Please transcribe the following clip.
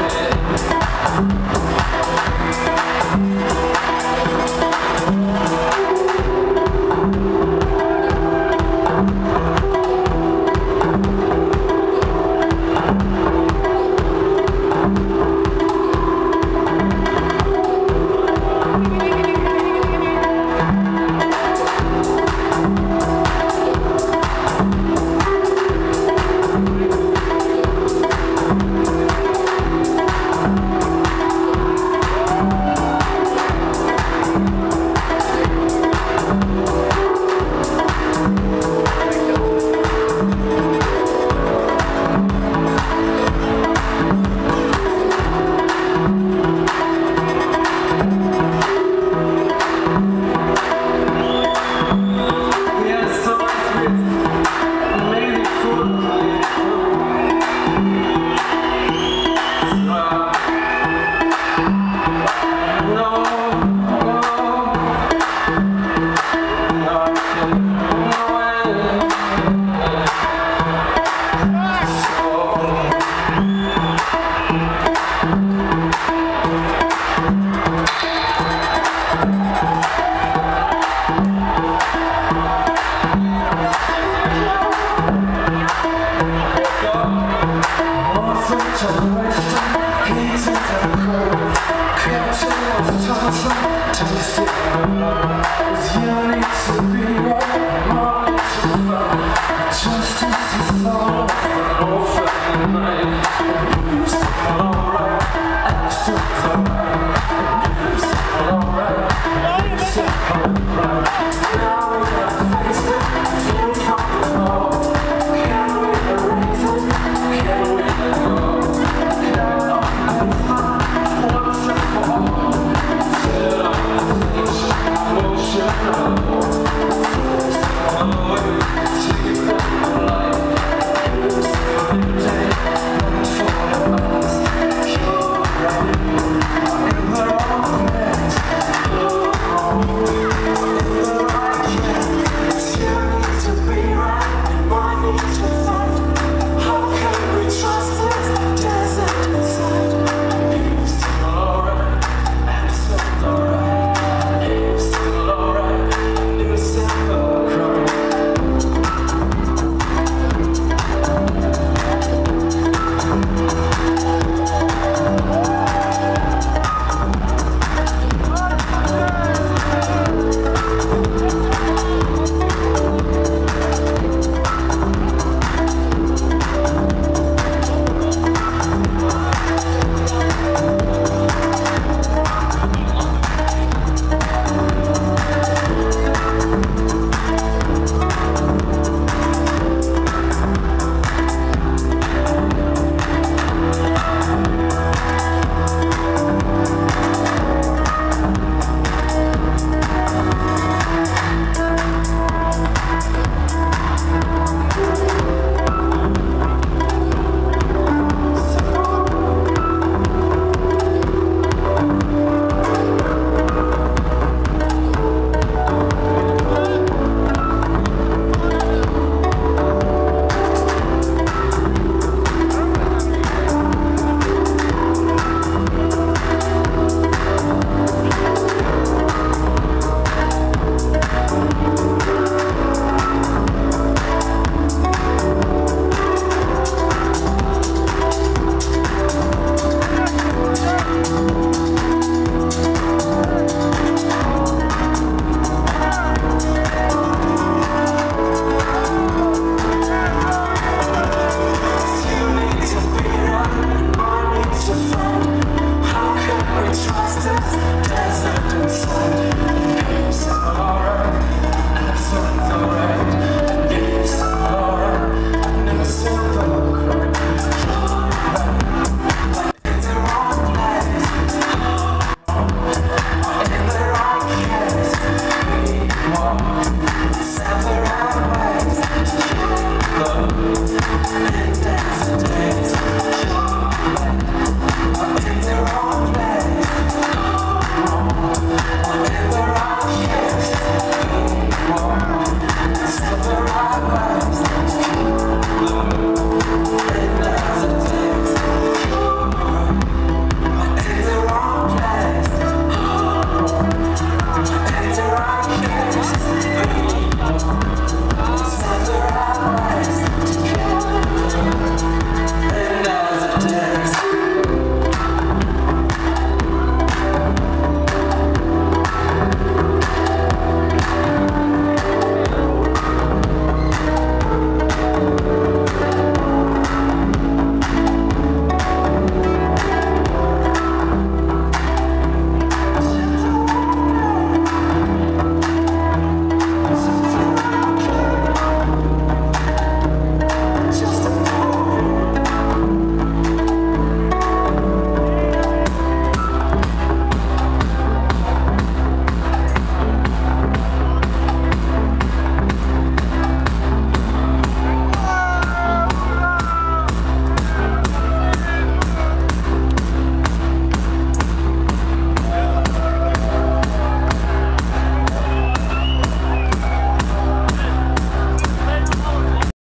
Yeah. time, the time, time, time, time, time, time, time, time,